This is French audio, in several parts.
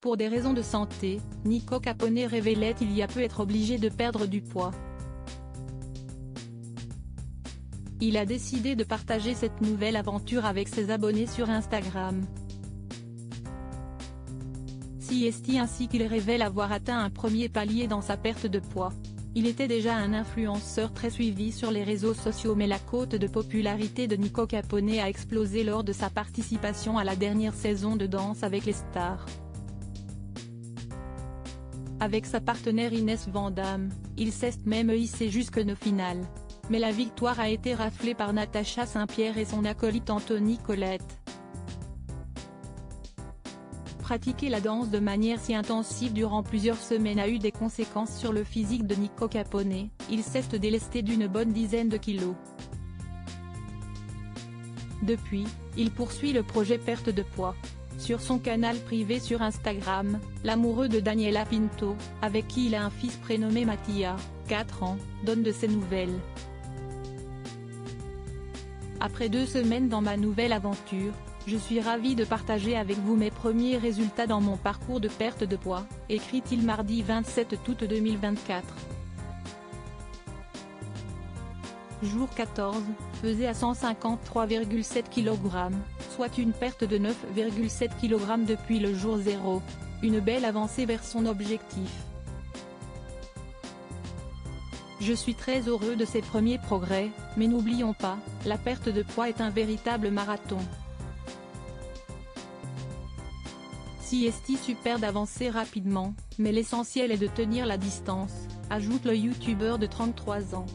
Pour des raisons de santé, Nico Capone révélait il y a peu être obligé de perdre du poids. Il a décidé de partager cette nouvelle aventure avec ses abonnés sur Instagram. CST ainsi qu'il révèle avoir atteint un premier palier dans sa perte de poids. Il était déjà un influenceur très suivi sur les réseaux sociaux mais la cote de popularité de Nico Capone a explosé lors de sa participation à la dernière saison de Danse avec les stars. Avec sa partenaire Inès Vandamme, il s'est même hissé jusque nos finales. Mais la victoire a été raflée par Natacha Saint-Pierre et son acolyte Anthony Colette. Pratiquer la danse de manière si intensive durant plusieurs semaines a eu des conséquences sur le physique de Nico Capone, il s'est délesté d'une bonne dizaine de kilos. Depuis, il poursuit le projet perte de poids. Sur son canal privé sur Instagram, l'amoureux de Daniela Pinto, avec qui il a un fils prénommé Mattia, 4 ans, donne de ses nouvelles. Après deux semaines dans ma nouvelle aventure, je suis ravi de partager avec vous mes premiers résultats dans mon parcours de perte de poids, écrit-il mardi 27 août 2024. Jour 14, pesé à 153,7 kg, soit une perte de 9,7 kg depuis le jour 0. Une belle avancée vers son objectif. Je suis très heureux de ces premiers progrès, mais n'oublions pas, la perte de poids est un véritable marathon. Si est super d'avancer rapidement, mais l'essentiel est de tenir la distance, ajoute le youtubeur de 33 ans.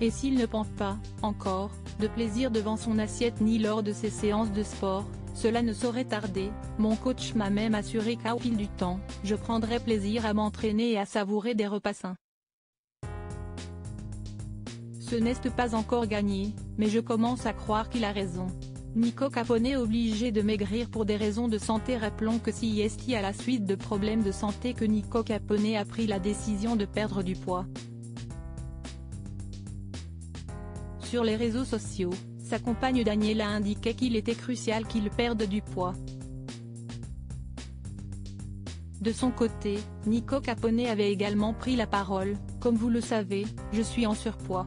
Et s'il ne prend pas, encore, de plaisir devant son assiette ni lors de ses séances de sport, cela ne saurait tarder, mon coach m'a même assuré qu'au fil du temps, je prendrai plaisir à m'entraîner et à savourer des repas sains. Ce n'est pas encore gagné, mais je commence à croire qu'il a raison. Nico Capone obligé de maigrir pour des raisons de santé Rappelons que si est à la suite de problèmes de santé que Nico Capone a pris la décision de perdre du poids. Sur les réseaux sociaux, sa compagne Daniela indiquait qu'il était crucial qu'il perde du poids. De son côté, Nico Capone avait également pris la parole, comme vous le savez, je suis en surpoids.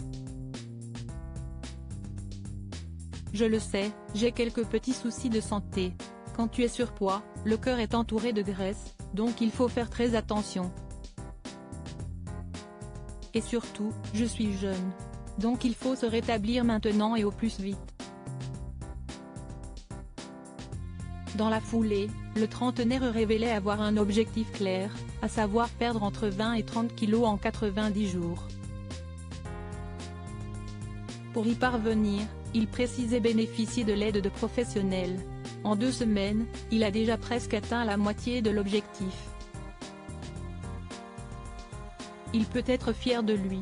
Je le sais, j'ai quelques petits soucis de santé. Quand tu es surpoids, le cœur est entouré de graisse, donc il faut faire très attention. Et surtout, je suis jeune. Donc il faut se rétablir maintenant et au plus vite. Dans la foulée, le trentenaire révélait avoir un objectif clair, à savoir perdre entre 20 et 30 kilos en 90 jours. Pour y parvenir, il précisait bénéficier de l'aide de professionnels. En deux semaines, il a déjà presque atteint la moitié de l'objectif. Il peut être fier de lui.